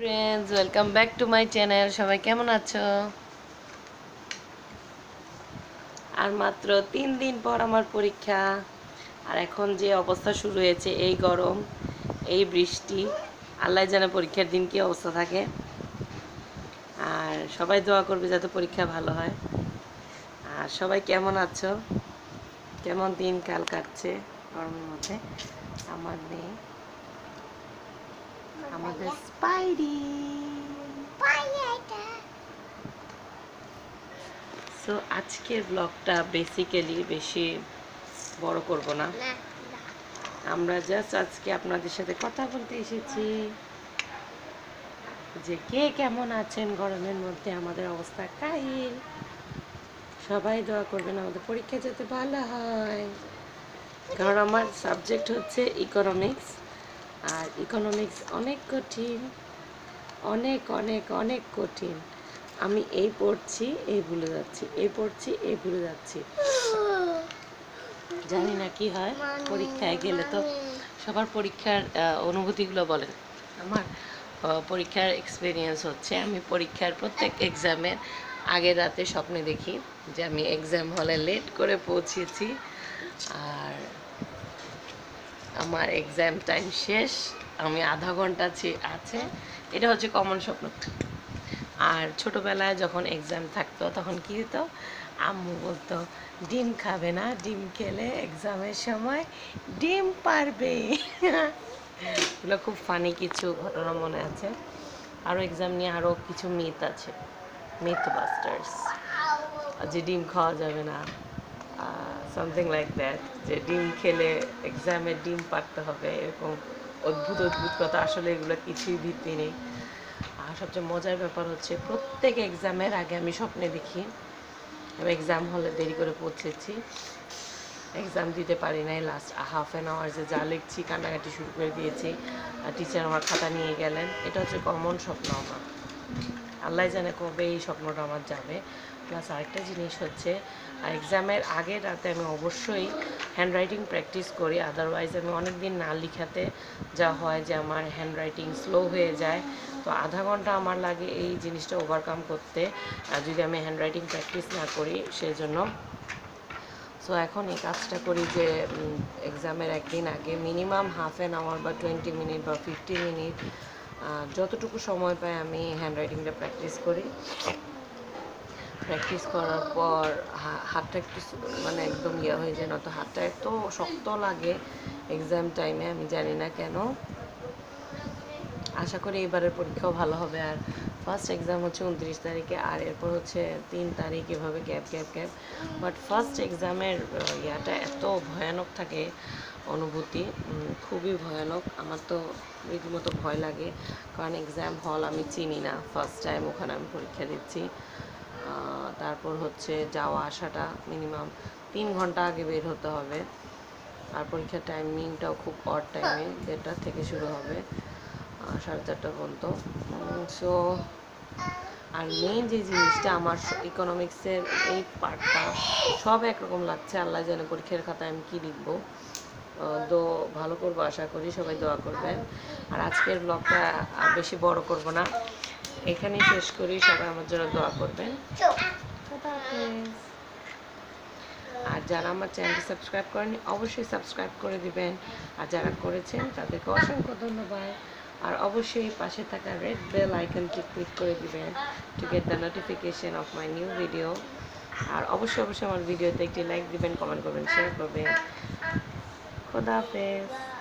Friends welcome back to my channel সবাই কেমন আছো? আর মাত্র তিন দিন পর আমার পরীক্ষা। আর এখন যে অবস্থা শুরু হয়েছে, এই গরম, এই বৃষ্টি, আল্লাহ জানে পরীক্ষার দিন কি অবস্থা থাকে। আর সবাই দোয়া করবে যাতে পরীক্ষা ভালো হয়। আর সবাই কেমন আছো? কেমন দিন কাল কাটছে? গরমের মধ্যে। আমার মেয়ে। আমাদের স্পাইডি সো আজকের ব্লগটা বেসিক্যালি বেশি বড় করব না। আমরা জাস্ট আজকে আপনাদের সাথে কথা বলতে এসেছি। যে কে কেমন আছেন গরমের মধ্যে আমাদের অবস্থা কাহিল। সবাই দোয়া করবেন আমাদের পরীক্ষা যাতে ভালো হয়। কারণ আমার সাবজেক্ট হচ্ছে ইকোনমিক্স আর ইকোনমিক্স অনেক কঠিন, অনেক অনেক অনেক কঠিন। আমি এই পড়ছি, এই ভুলে যাচ্ছি, এই পড়ছি, এই ভুলে যাচ্ছি। জানি না কি হয়, পরীক্ষায় গেলে তো সবার পরীক্ষার অনুভূতিগুলো বলেন। আমার পরীক্ষার এক্সপিরিয়েন্স হচ্ছে, আমি পরীক্ষার প্রত্যেক এক্সামের আগে রাতে স্বপ্নে দেখি যে আমি এক্সাম হলে লেট করে পৌঁছেছি। আর আমার এক্সাম টাইম শেষ, আমি আধা ঘণ্টা আছে, এটা হচ্ছে কমন স্বপ্ন। আর ছোটবেলায় যখন এক্সাম থাকতো, তখন কি হতো আম্মু বলতো, ডিম খাবে না, ডিম খেলে এক্সামের সময় ডিম পারবে। এগুলো খুব ফানি কিছু ঘটনা মনে আছে। আরও এক্সাম নিয়ে আরও কিছু মিথ আছে। মিথ বাস্টার্স যে ডিম খাওয়া যাবে না। সামথিং লাইক দ্যাট যে ডিম খেলে এক্সামে ডিম পারতে হবে, এরকম অদ্ভুত অদ্ভুত কথা। আসলে এগুলো কিছুই ভিত্তি নেই। আর সবচেয়ে মজার ব্যাপার হচ্ছে, প্রত্যেক এক্সামের আগে আমি স্বপ্নে দেখি। আমি এক্সাম হলে দেরি করে পৌঁছেছি। এক্সাম দিতে পারি নাই। লাস্ট হাফ অ্যান আওয়ার যে যা লিখছি, কান্নাকাটি শুরু করে দিয়েছি। আর টিচার আমার খাতা নিয়ে গেলেন। এটা হচ্ছে কমন স্বপ্ন আমার। আল্লাহ জানে কবে এই স্বপ্নটা আমার যাবে। প্লাস আরেকটা জিনিস হচ্ছে এক্সামের আগের রাতে আমি অবশ্যই হ্যান্ডরাইটিং প্র্যাকটিস করি আদারওয়াইজ আমি অনেক দিন না লিখাতে যা হয় যে আমার হ্যান্ডরাইটিং স্লো হয়ে যায়। তো আধা ঘণ্টা আমার লাগে এই জিনিসটা ওভারকাম করতে, আর যদি আমি হ্যান্ডরাইটিং প্র্যাকটিস না করি সেজন্য। সো এখন এই কাজটা করি যে এক্সামের একদিন আগে মিনিমাম হাফ অ্যান আওয়ার বা টোয়েন্টি মিনিট বা ফিফটি মিনিট যতটুকু সময় পাই আমি হ্যান্ডরাইটিংটা প্র্যাকটিস করি। প্র্যাকটিস করার পর হাতটা একটু মানে একদম ইয়ে হয়ে যায়, নয়তো হাতটা এত শক্ত লাগে এক্সাম টাইমে আমি জানি না কেন। আশা করি এবারের পরীক্ষাও ভালো হবে। আর ফার্স্ট এক্সাম হচ্ছে উনত্রিশ তারিখে, আর এরপর হচ্ছে তিন তারিখ, এভাবে gap gap gap but first এক্সামের ইয়াটা এত ভয়ানক থাকে, অনুভূতি খুবই ভয়ানক। আমার তো রীতিমতো ভয় লাগে, কারণ এক্সাম হল আমি চিনি না। ফার্স্ট টাইম ওখানে আমি পরীক্ষা দিচ্ছি। তারপর হচ্ছে যাওয়া আসাটা মিনিমাম তিন ঘণ্টা আগে বের হতে হবে। আর পরীক্ষার টাইমিংটাও খুব অড টাইমে দেড়টা থেকে শুরু হবে সাড়ে চারটা পর্যন্ত। সো আর মেন যে জিনিসটা আমার ইকোনমিক্সের এই পার্টটা সব একরকম লাগছে। আল্লাহ জানে পরীক্ষার খাতায় আমি কী লিখব। তো ভালো করব, আশা করি সবাই দোয়া করবেন। আর আজকের ব্লগটা আর বেশি বড় করব না। এখানেই শেষ করি, সবাই আমার জন্য দোয়া করবেন। আর যারা আমার চ্যানেলটি সাবস্ক্রাইব করেনি অবশ্যই সাবস্ক্রাইব করে দিবেন। আর যারা করেছেন, তাদেরকে অসংখ্য ধন্যবাদ। আর অবশ্যই পাশে থাকা রেড বেল আইকনটি ক্লিক করে দিবেন to get the notification of my new video আর অবশ্যই অবশ্যই আমার ভিডিওতে একটি লাইক দিবেন কমেন্ট করবেন শেয়ার করবেন। Kuda face.